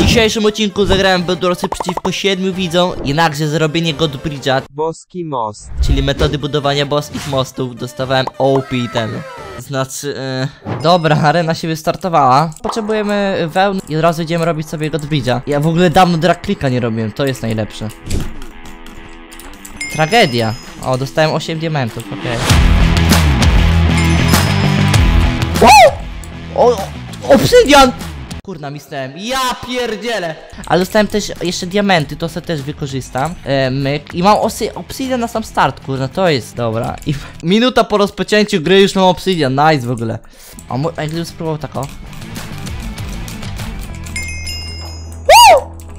W dzisiejszym odcinku zagrałem Bedwarsy przeciwko 7 widzom, jednakże zrobienie Godbridge'a, Boski most. czyli metody budowania boskich mostów, dostawałem OP ten. Znaczy, e... dobra, arena się wystartowała. Potrzebujemy wełny i od razu idziemy robić sobie Godbridge'a. Ja w ogóle dawno drag clicka nie robiłem, to jest najlepsze. Tragedia. O, dostałem 8 diamentów, okej. O, o, obsydian! Kurna, mi stałem. Ja pierdzielę! Ale dostałem też jeszcze diamenty, to sobie też wykorzystam. E, myk. I mam osy, obsydian na sam start, kurna, to jest dobra. I minuta po rozpoczęciu gry już mam obsydian, nice w ogóle. A, a gdybym spróbował tak o.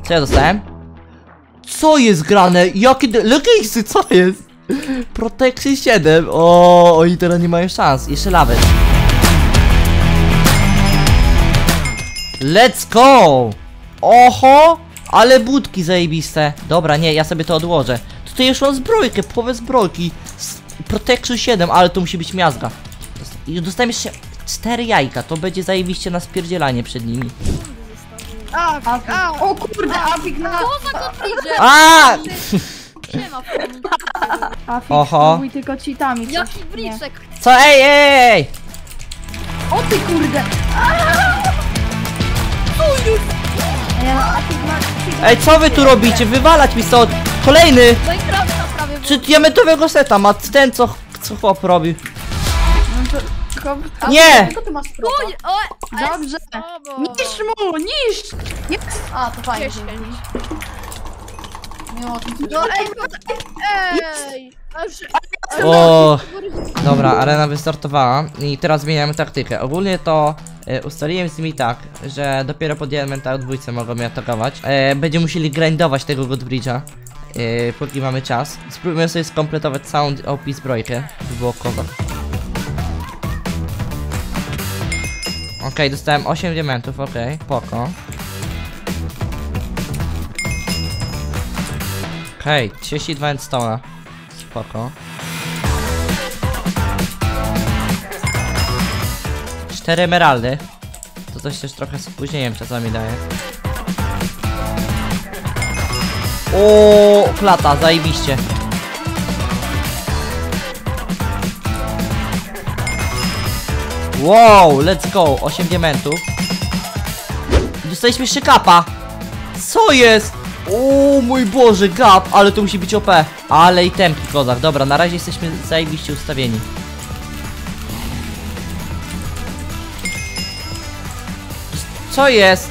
Co ja dostałem? Co jest grane? Jakie leginsy, co jest? Protection 7. O, oni teraz nie mają szans. Jeszcze lawet. Let's go! Oho! Ale budki zajebiste. Dobra, nie, ja sobie to odłożę. Tutaj już mam zbrojkę, połowę zbrojki. Protection 7, ale to musi być miazga. I dostałem jeszcze 4 jajka, to będzie zajebiście na spierdzielanie przed nimi. Afik, a, o kurde, Afik na... Co za kotliże? A! Siema. Afik, Oho. spróbuj tylko cheatami. Jaki briczek? Co? Ej, ej, ej! O ty kurde! Nie no. Ej, co wy tu robicie? Wywalać mi stąd! Kolejny! Minecrafta prawie Czy diamentowego seta ma ten, co, co chłop robi? No Nie! Czego ty masz Uj, trochę? o, a Dobrze. słabo. Niszcz mu, niszcz! Jest! A, to fajnie. Cieszę się. No ej, ej! Aż O, dobra, arena wystartowała i teraz zmieniamy taktykę. Ogólnie to e, ustaliłem z nimi tak, że dopiero po diamenta dwójce mogą mnie atakować. E, będziemy musieli grindować tego Godbridge'a, e, póki mamy czas. Spróbujmy sobie skompletować całą OP zbrojkę, by było kozak. Okej, dostałem 8 diamentów, okej, poko. Okej, 32 endstone'a. Spoko. Cztery emeraldy. To coś też trochę z opóźnieniem czasami daje. O, klata, zajebiście. Wow, let's go, 8 diamentów. Dostaliśmy jeszcze kapa. Co jest? O mój Boże, gap, ale to musi być OP. Ale i temki kozak. Dobra, na razie jesteśmy zajebiście ustawieni. Co jest?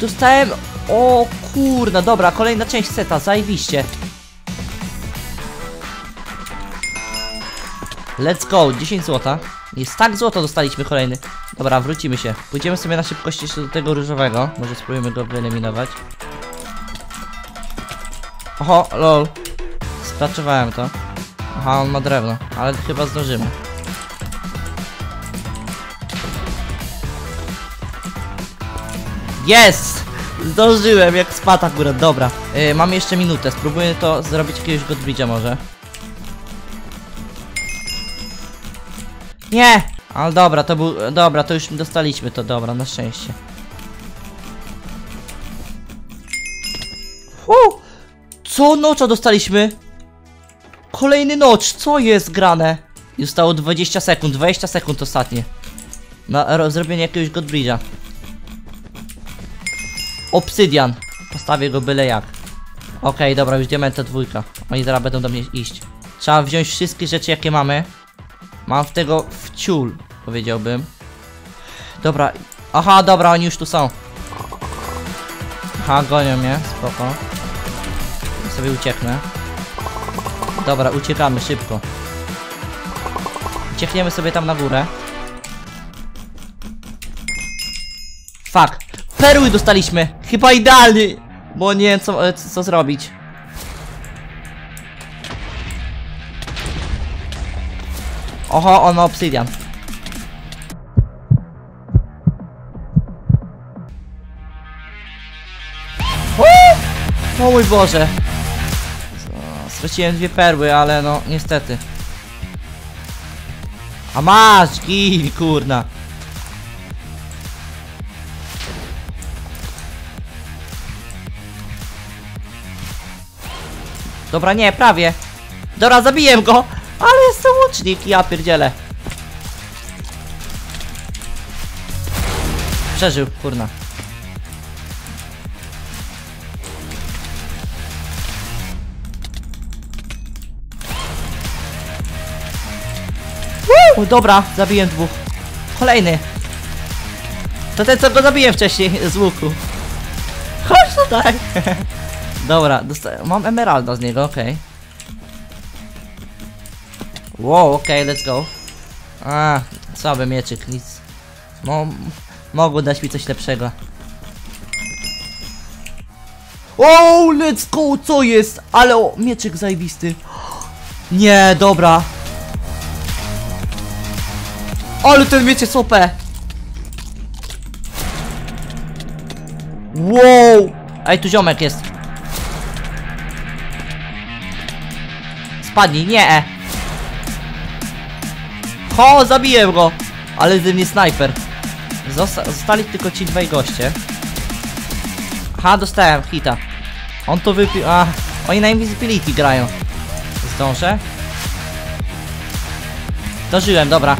Dostałem... O kurna, dobra, kolejna część seta, zajebiście. Let's go, 10 złota. Jest tak złoto dostaliśmy kolejny. Dobra, wrócimy się. Pójdziemy sobie na szybkość jeszcze do tego różowego. Może spróbujemy go wyeliminować. Oho, lol. Sklaczowałem to. Aha, on ma drewno, ale chyba zdążymy. Jest! Zdążyłem, jak spadł akurat, dobra. Yy, mamy jeszcze minutę, spróbuję to zrobić jakiegoś Godbridge'a może. Nie! Ale dobra, to był, dobra, to już dostaliśmy to, dobra, na szczęście. Hu! Co nocza dostaliśmy? Kolejny nocz, co jest grane? I zostało 20 sekund, 20 sekund ostatnie. Na ro- zrobienie jakiegoś Godbridge'a. Obsydian. Postawię go byle jak. Okej, dobra, już diamenta dwójka. Oni zaraz będą do mnie iść. Trzeba wziąć wszystkie rzeczy jakie mamy. Mam w tego wciul, powiedziałbym. Dobra. Aha, dobra, oni już tu są. Aha, gonią mnie, spoko. Ja sobie ucieknę. Dobra, uciekamy szybko. Uciekniemy sobie tam na górę. Fuck. Perły dostaliśmy. Chyba idealnie. Bo nie wiem co, e, co, zrobić. Oho, on ma. O! mój Boże. Straciłem dwie perły, ale no niestety. A masz, kurna. Dobra, nie, prawie. Dobra, zabiję go. Ale jestem łucznik, ja pierdzielę. Przeżył, kurna. Woo! Dobra, zabiłem dwóch. Kolejny. To ten, co go zabiłem wcześniej z łuku. Chodź tutaj. Dobra, mam emeralda z niego, okej. Wow, okej, let's go. A, słaby mieczyk, nic. Mo mogło dać mi coś lepszego. Wow, let's go, co jest? Ale o, mieczyk zajebisty. Nie, dobra. Ale ten miecz jest OP. Wow! Ej, tu ziomek jest. Spadnij, nie! Ho, zabiję go! Ale ze mnie snajper. Zosta zostali tylko ci dwaj goście. Ha, dostałem hita. On to wypił. A, oni na invisibility grają. Zdążę. Dożyłem, dobra.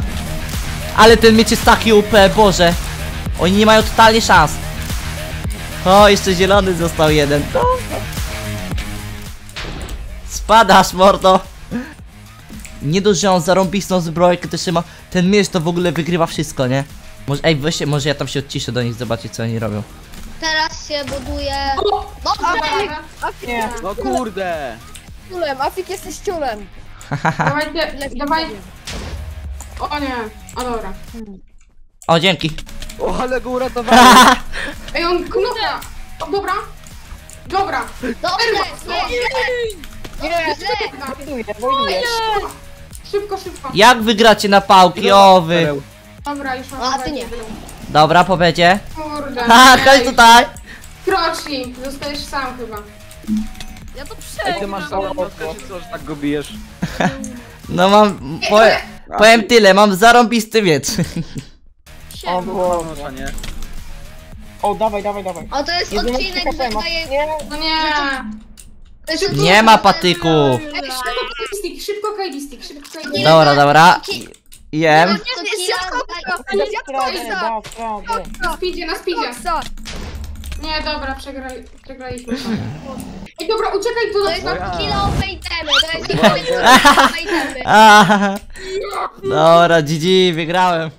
Ale ten miecz jest taki UP, Boże. Oni nie mają totalnie szans. O, jeszcze zielony został jeden. To... Spadasz, mordo. Nie dość, że on zarąbistą zbrojkę też ma. Ten miecz to w ogóle wygrywa wszystko, nie? Może, ej, weźcie, może ja tam się odciszę do nich, zobaczyć co oni robią. Teraz się buduje... Afik, Dobrze! Afik Nie. jest No kurde! ciulem, Afik jesteś ciulem. Dawajcie, dawaj. O nie, a dobra. O, dzięki. O, ale go uratowałem! Ej, on knopka. O, dobra. Dobra. Dobrze! Nie, Nie, wojduję, wojduję. Szybko, szybko. Jak wygracie na pałki, o wy. Dobra, już mam. A, ty nie. Dobra, powiedzie. Kurde. Ha, chodź tutaj. Kroczki, zostajesz sam chyba. Ja to Ej, ty przegram. masz całą motkę, czy co, że tak go bijesz? No mam, powiem, powiem tyle, mam zarąbisty miecz. O. Nosa, nie? O, dawaj, dawaj, dawaj. O, to jest Jedyny odcinek, że daje... Nie, No nie. To jest Nie ma patyków. Ej, szybko kajdistick, szybko kajdistick, szybko. Dobra, dobra. Jem. To jest to. Na speedzie, na speedzie. Nie, dobra, przegrali, przegraliśmy. Ej, dobra, uciekaj tu To do jest sklepu. killa of itemy, to jest itemy. Dobra, GG, wygrałem.